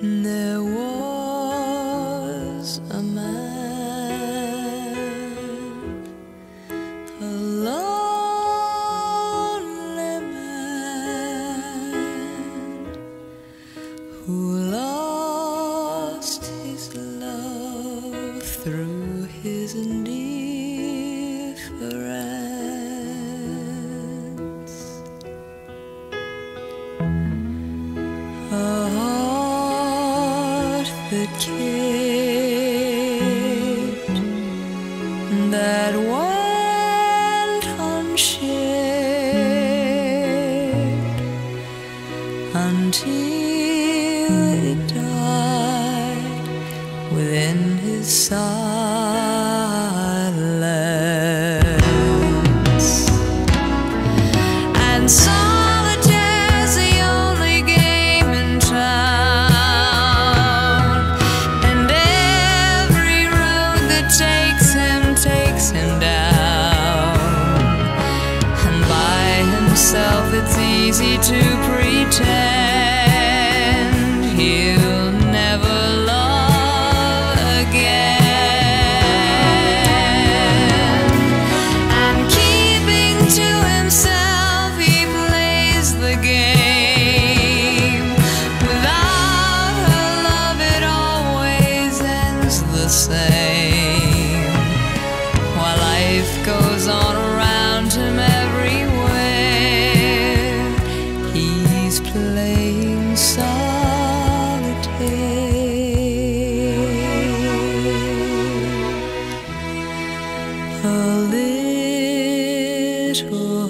There was a man, a lonely man, who lost his love through his indifference. kid that went unshared until it died within his side. Himself, it's easy to pretend. He'll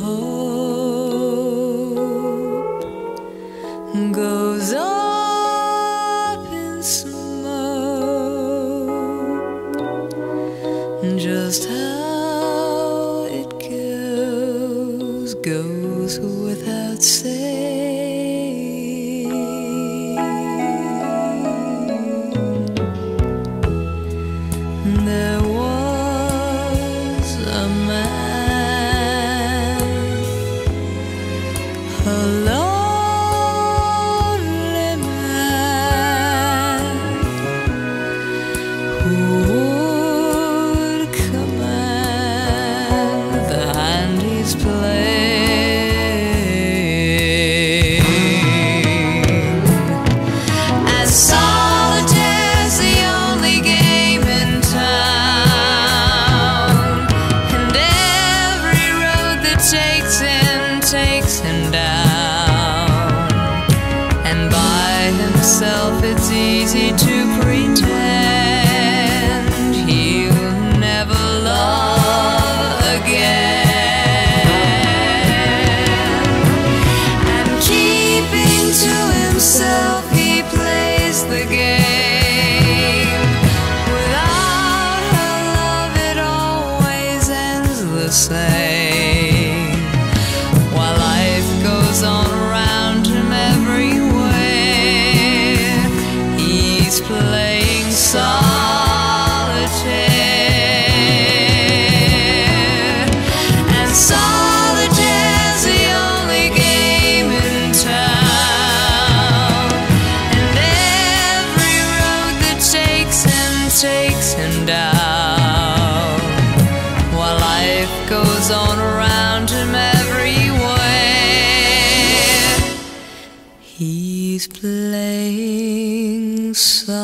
hope goes up in smoke. Just him down. And by himself, it's easy to pretend he'll never love again. And keeping to himself, he plays the game. Without playing solitaire. And solitaire's the only game in town. And every road that takes him takes him down. While life goes on around him everywhere, he's playing solitaire.